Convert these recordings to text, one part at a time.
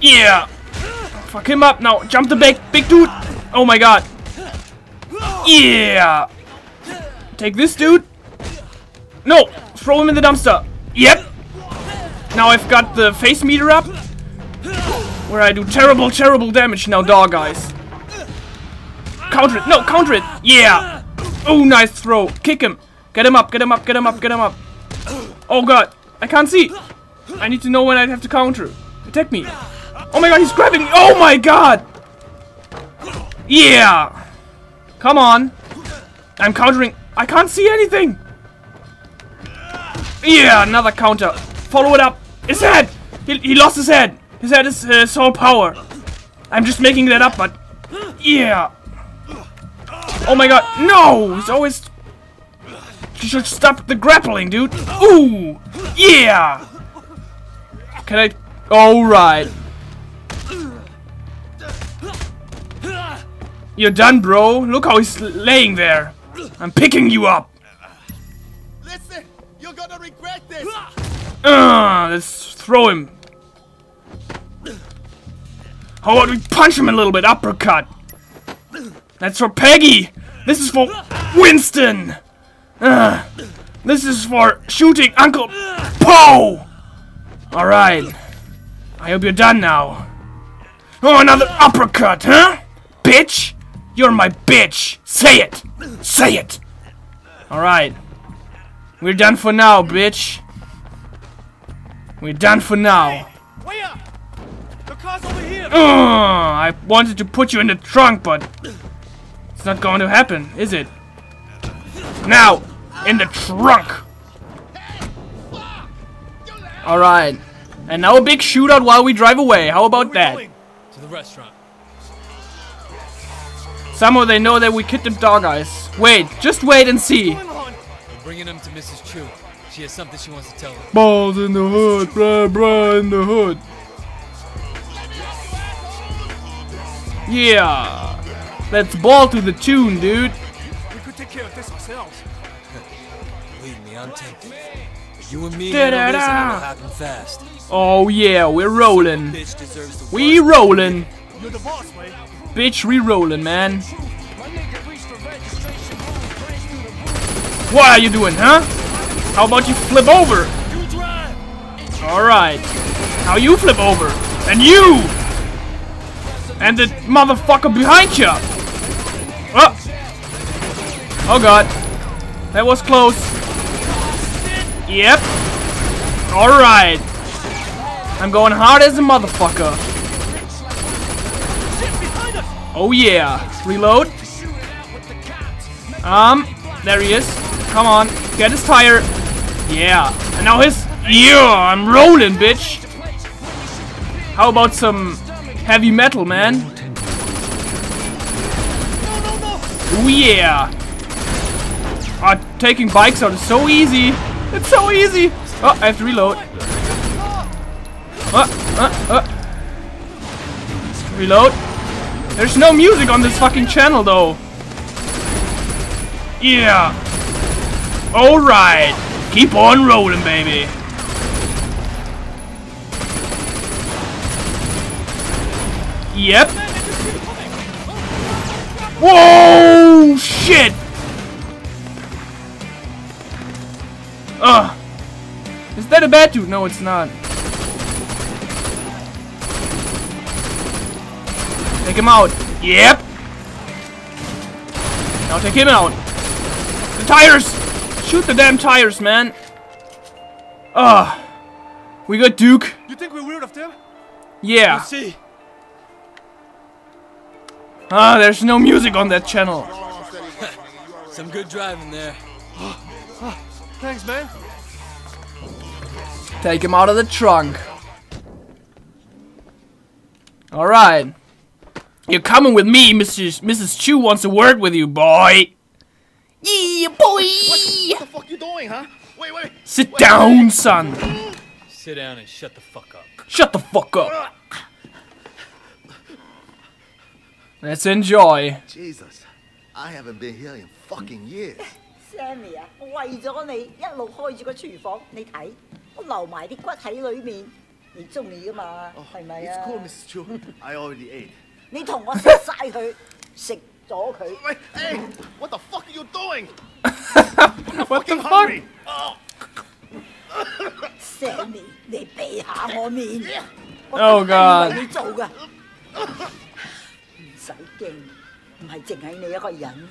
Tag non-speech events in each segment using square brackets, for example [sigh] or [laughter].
Yeah! Fuck him up now. Jump the big, big dude. Oh my god. Yeah! Take this dude. No! Throw him in the dumpster. Yep! Now I've got the face meter up. Where I do terrible, terrible damage now, Dogeyes. Counter it. No, counter it. Yeah! Oh, nice throw. Kick him. Get him up, get him up, get him up, get him up. Oh god. I can't see. I need to know when I have to counter. Attack me. Oh my god, he's grabbing me. Oh my god! Yeah! Come on. I'm countering. I can't see anything. Yeah, another counter. Follow it up. His head! He, he lost his head. His head is uh, soul power. I'm just making that up, but... Yeah. Oh my god. No! He's always... You should stop the grappling, dude. Ooh! Yeah! Can I... Alright. You're done, bro. Look how he's laying there. I'm picking you up. Listen, you're gonna regret this. Uh, let's throw him. How about we punch him a little bit? Uppercut. That's for Peggy. This is for Winston. Uh, this is for shooting Uncle Po. All right. I hope you're done now. Oh, another uppercut, huh? Bitch. You're my bitch. Say it. Say it. All right. We're done for now, bitch. We're done for now. Wait up! The car's over here. Ugh, I wanted to put you in the trunk, but it's not going to happen, is it? Now, in the trunk. All right. And now a big shootout while we drive away. How about that? To the restaurant. Somehow they know that we kidnapped Dogeyes. Wait, just wait and see. We're bringing him to Mrs. Chu. She has something she wants to tell him. Balls in the hood, bruh, bruh, in the hood. Yeah. Let's ball to the tune, dude. We could take care of this ourselves. [laughs] Believe me, I'm tempted. You and me handle this and it'll happen fast. Oh yeah, we're rolling. Bitch deserves the We rolling. You're the boss, Wei. Bitch, we rolling, man. What are you doing, huh? How about you flip over? Alright. Now you flip over. And you! And the motherfucker behind you! Oh! Oh god. That was close. Yep. Alright. I'm going hard as a motherfucker. Oh yeah. Reload. Um, there he is. Come on. Get his tire. Yeah. And now his... Yeah, I'm rolling, bitch. How about some heavy metal, man? Oh yeah. Ah, taking bikes out is so easy. It's so easy. Oh, I have to reload. Uh, uh, uh. Reload. There's no music on this fucking channel, though. Yeah. Alright. Keep on rolling, baby. Yep. Whoa! Shit! Ugh. Is that a bad dude? No, it's not. Take him out. Yep. Now take him out. The tires! Shoot the damn tires, man. Ugh. We got Duke. You think we're weird of them? Yeah. Let's see. Ah, there's no music on that channel. [laughs] Some good driving there. [gasps] Thanks, man. Take him out of the trunk. Alright. You're coming with me, Mrs. Mrs. Chu wants a word with you, boy. Yeah, boy. What the fuck you doing, huh? Wait, wait. Sit down, son. Sit down and shut the fuck up. Shut the fuck up. Let's enjoy. Jesus, I haven't been here in fucking years. Sammy 啊，我为咗你一路开住个厨房，你睇我留埋啲骨喺里面， 你中意噶嘛？系咪 It's 啊？ cool, Mrs. Chu. I already ate. 你同我食晒佢，食咗佢。 Wait, hey! What [laughs] the fuck are you doing? What the [laughs] Fucking fuck? hungry! Oh, Sammy，你避下我面。 Oh, 我 God 为你做噶，唔使惊，唔系净系你一个人。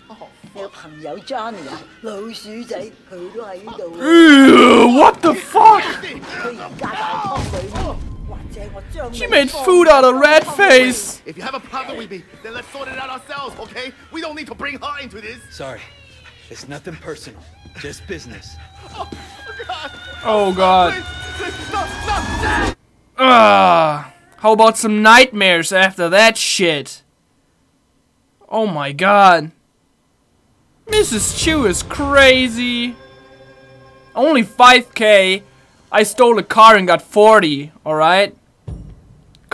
你个朋友 Johnny 啊，老鼠仔佢都喺度。 Ew, what the fuck? 佢而家 She made food out of red face. If you have a problem with me, then let's sort it out ourselves, okay? We don't need to bring her into this. Sorry. It's nothing personal. Just business. Oh, God. Oh, God. Ah. Uh, how about some nightmares after that shit? Oh, my God. Mrs. Chu is crazy. Only 5k. I stole a car and got 40, alright?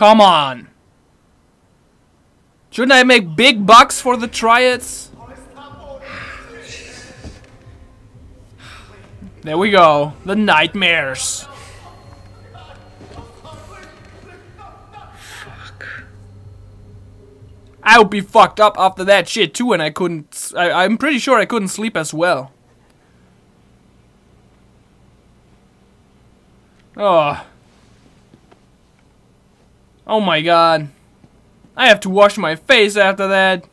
Come on. Shouldn't I make big bucks for the triads? There we go. The nightmares. Fuck. I would be fucked up after that shit too, and I couldn't. I, I'm pretty sure I couldn't sleep as well. Oh. Oh my god. I have to wash my face after that.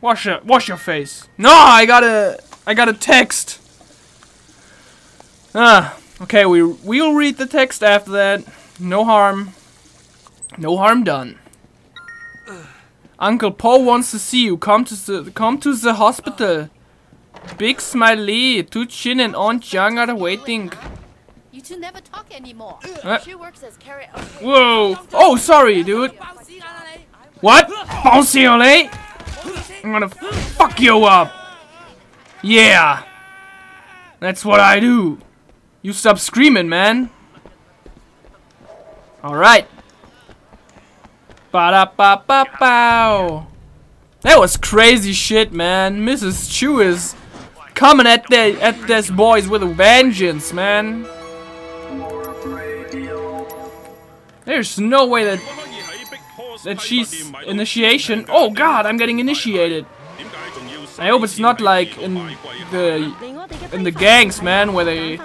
Wash your, wash your face. No, I got a, I got a text. Ah, okay, we we'll read the text after that. No harm. No harm done. Uncle Paul wants to see you. Come to the come to the hospital. Big Smiley, Two-Chin and Aunt Young are waiting. You two never talk anymore. Uh. She works as. Whoa! Oh, sorry, dude. What? Bouncy Olay? I'm gonna fuck you up. Yeah. That's what I do. You stop screaming, man. Alright. ba da ba ba bow. That was crazy shit, man. Mrs. Chu is coming at the at this boys with a vengeance, man. There's no way that that she's initiation. Oh god, I'm getting initiated. I hope it's not like in the in the gangs, man, where they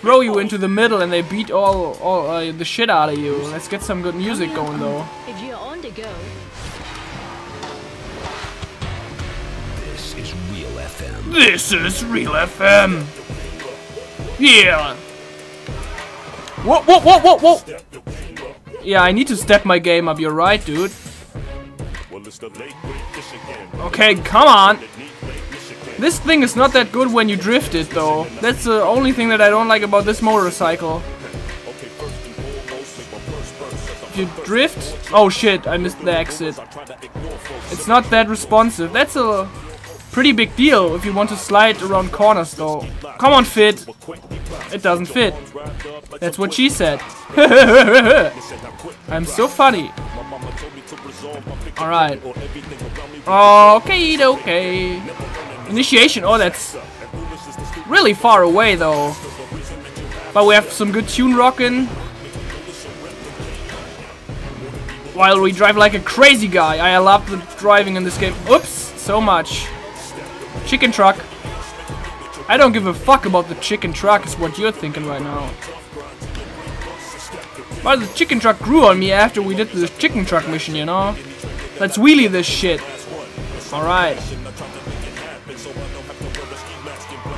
throw you into the middle and they beat all all uh, the shit out of you. Let's get some good music going though. If you're on the go, This is Real FM. This is Real FM. Yeah. Whoa, whoa, whoa, whoa, whoa. Yeah, I need to step my game up. You're right, dude. Okay, come on. This thing is not that good when you drift it, though. That's the only thing that I don't like about this motorcycle. If you drift... Oh shit, I missed the exit. It's not that responsive. That's a pretty big deal if you want to slide around corners, though. Come on, fit. It doesn't fit. That's what she said. [laughs] I'm so funny. Alright. Okay, okay. Initiation. Oh, that's really far away, though. But we have some good tune rocking. While we drive like a crazy guy. I love the driving in this game. Oops, so much. Chicken truck. I don't give a fuck about the chicken truck is what you're thinking right now. But the chicken truck grew on me after we did the chicken truck mission, you know? Let's wheelie this shit. Alright.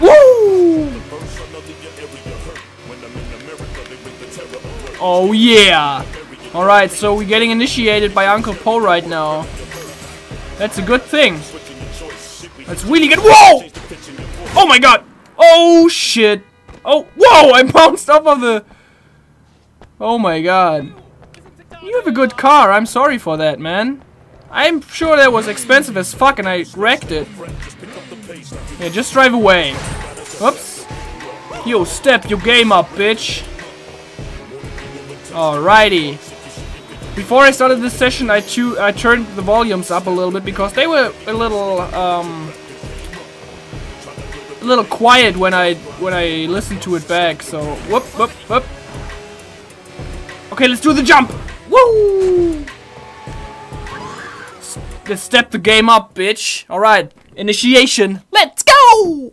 Woo! Oh yeah! Alright, so we're getting initiated by Uncle Po right now. That's a good thing. Let's really get- Whoa! Oh my god! Oh shit! Oh, whoa! I bounced off of the... Oh my god. You have a good car, I'm sorry for that, man. I'm sure that was expensive as fuck and I wrecked it. Yeah, just drive away. Oops. Yo, step your game up, bitch. Alrighty. Before I started this session, I, I turned the volumes up a little bit because they were a little, um, a little quiet when I when I listened to it back. So, whoop, whoop, whoop. Okay, let's do the jump. Woo! S- Let's step the game up, bitch. All right, initiation. Let's go.